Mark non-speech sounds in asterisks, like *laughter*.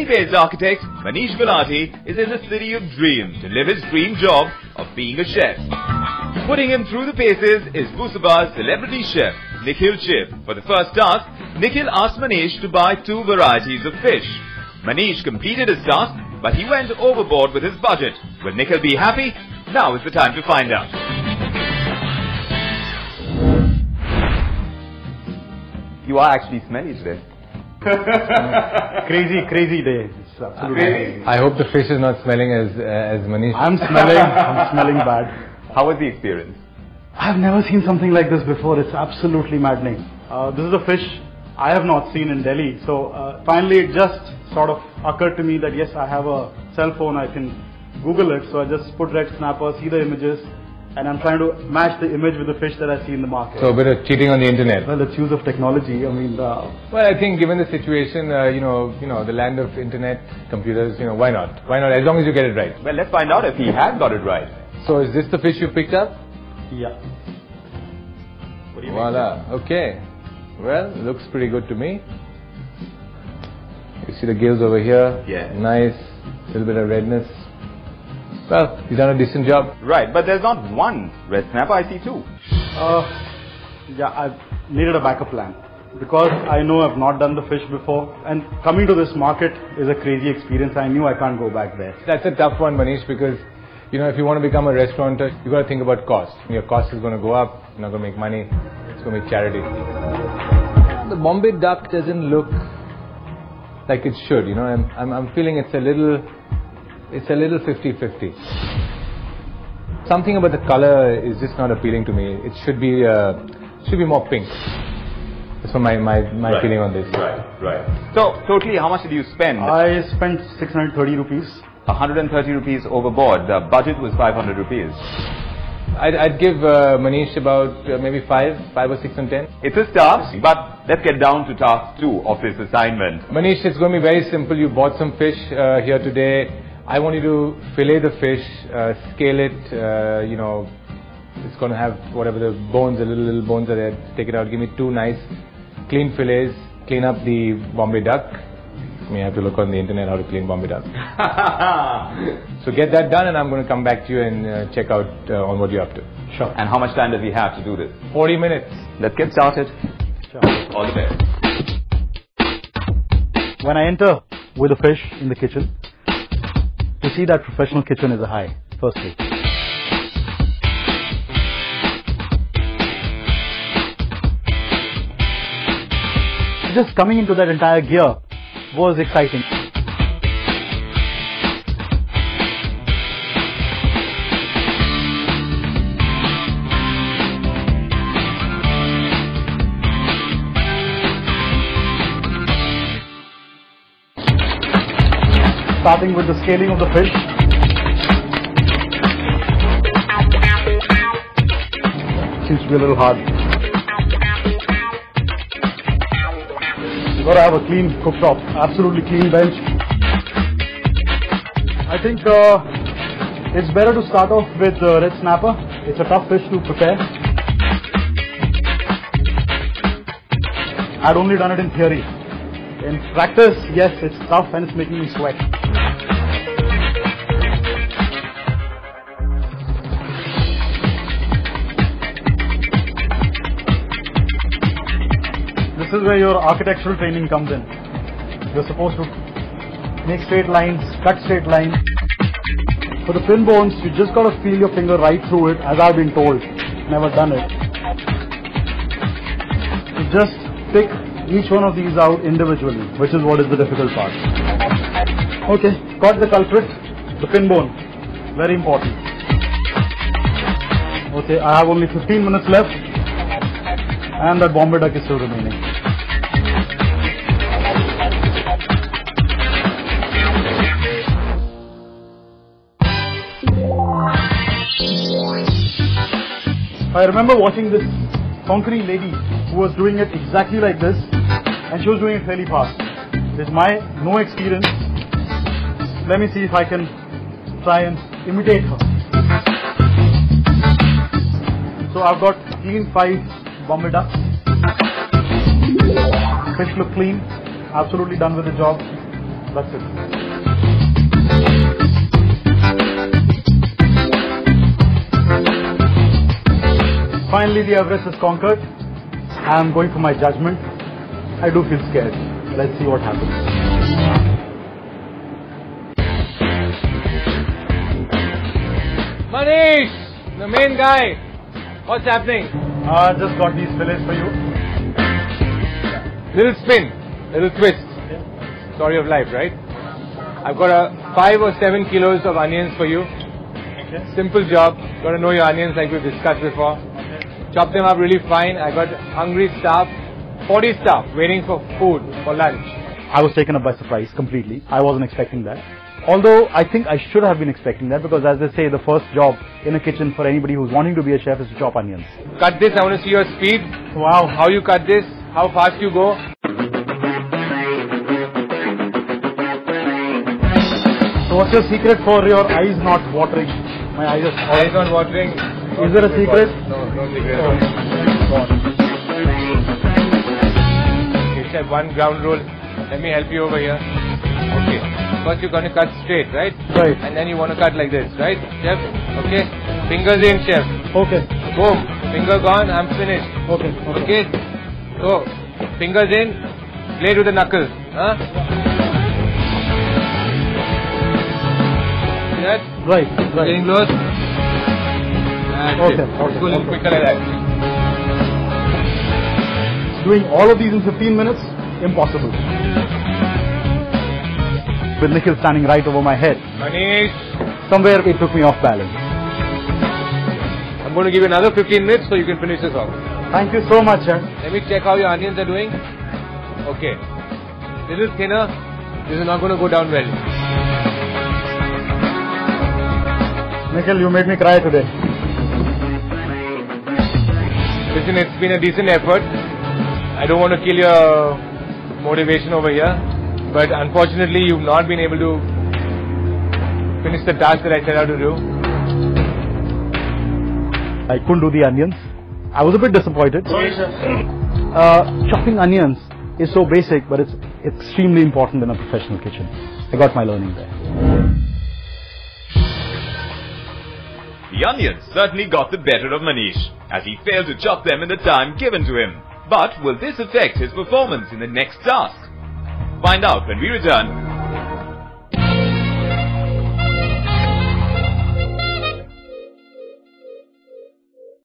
Delhi-based architect Manish Gulati is in the city of dreams to live his dream job of being a chef. Putting him through the paces is Busaba's celebrity chef Nikhil Chib. For the first task, Nikhil asked Manish to buy two varieties of fish. Manish completed his task, but he went overboard with his budget. Will Nikhil be happy? Now is the time to find out. You are actually smelly today. *laughs* crazy, crazy day. It's absolutely crazy. I hope the fish is not smelling as uh, as Manish. I'm smelling, I'm smelling bad. How was the experience? I've never seen something like this before. It's absolutely maddening. Uh, this is a fish I have not seen in Delhi. So uh, finally it just sort of occurred to me that yes, I have a cell phone. I can Google it. So I just put red snapper, see the images, and I'm trying to match the image with the fish that I see in the market. So a bit of cheating on the internet. well, it's use of technology. I mean, uh, Well, I think given the situation, uh, you know, you know, the land of internet, computers, you know, why not? Why not? As long as you get it right. Well, let's find out if he has got it right. So is this the fish you picked up? yeah. What do you Voila. Okay. Well, looks pretty good to me. You see the gills over here? Yeah. Nice. little bit of redness. Well, he's done a decent job. Right, but there's not one red snapper, I see two. Uh, yeah, I've needed a backup plan because I know I've not done the fish before, and coming to this market is a crazy experience. I knew I can't go back there. That's a tough one, Manish, because you know if you want to become a restaurateur, you've got to think about cost. Your cost is going to go up. You're not going to make money. It's going to be charity. The Bombay duck doesn't look like it should. You know, I'm I'm, I'm feeling it's a little it's a little 50-50. Something about the color is just not appealing to me. It should be uh, should be more pink. That's what my my, my Right. feeling on this. Right, right. So, totally, how much did you spend? I spent 630 rupees. 130 rupees overboard. The budget was 500 rupees. I'd, I'd give uh, Manish about uh, maybe five, five or six and ten. It's a start, but let's get down to task two of this assignment. Manish, it's going to be very simple. You bought some fish uh, here today. I want you to fillet the fish, uh, scale it. Uh, you know, it's going to have whatever the bones, the little little bones are there. Take it out. Give me two nice, clean fillets. Clean up the Bombay duck. You may have to look on the internet how to clean Bombay duck. *laughs* So get that done, and I'm going to come back to you and uh, check out uh, on what you're up to. Sure. And how much time does he have to do this? 40 minutes. Let's get started. sure. All the best. When I enter with a fish in the kitchen, see that professional kitchen is a high, firstly. Just coming into that entire gear was exciting. Starting with the scaling of the fish. Seems to be a little hard. You gotta have a clean cooktop, absolutely clean bench. I think uh, it's better to start off with uh, red snapper. It's a tough fish to prepare. I'd only done it in theory. In practice, yes, it's tough and it's making me sweat. This is where your architectural training comes in. You're supposed to make straight lines, cut straight lines. For the pin bones, you just gotta feel your finger right through it, as I've been told. Never done it. You just pick each one of these out individually, which is what is the difficult part. Okay, got the culprit, the pin bone. Very important. Okay, I have only 15 minutes left, and that Bombay duck is still remaining. I remember watching this Konkani lady who was doing it exactly like this and she was doing it fairly fast. With my no experience, let me see if I can try and imitate her. So I've got clean five Bombay ducks. Fish look clean, absolutely done with the job. That's it. Finally, the Everest is conquered. I am going for my judgment. I do feel scared. Let's see what happens. Manish, the main guy. What's happening? Uh, just got these fillets for you. Little spin, little twist. Story of life, right? I've got a five or seven kilos of onions for you. Okay. Simple job. Got to know your onions like we've discussed before. Chop them up really fine. I got hungry staff, 40 staff waiting for food for lunch. I was taken up by surprise completely. I wasn't expecting that. Although I think I should have been expecting that because as they say, the first job in a kitchen for anybody who's wanting to be a chef is to chop onions. Cut this. I want to see your speed. Wow. How you cut this? How fast you go? So what's your secret for your eyes not watering? My eyes are Eyes not watering. Is there a secret? No, no secret. Go on. Okay, chef, one ground roll. Let me help you over here. Okay. First you're going to cut straight, right? Right. And then you want to cut like this, right, chef? Okay. Fingers in, chef. Okay. Boom. Finger gone. I'm finished. Okay. Okay. So, fingers in. Blade with the knuckle. Huh? See that? Right. Getting Right. close. Okay, it. okay, Go okay. quicker like that. Doing all of these in 15 minutes? Impossible. With Nikhil standing right over my head, Manish, somewhere it took me off balance. I'm going to give you another 15 minutes so you can finish this off. Thank you so much, chef. Let me check how your onions are doing. Okay. Little thinner. This is not going to go down well. Nikhil, you made me cry today. Listen, it's been a decent effort. I don't want to kill your motivation over here. But unfortunately, you've not been able to finish the task that I set out to do. I couldn't do the onions. I was a bit disappointed. Uh, chopping onions is so basic, but it's extremely important in a professional kitchen. I got my learning there. The onions certainly got the better of Manish, as he failed to chop them in the time given to him. But will this affect his performance in the next task? Find out when we return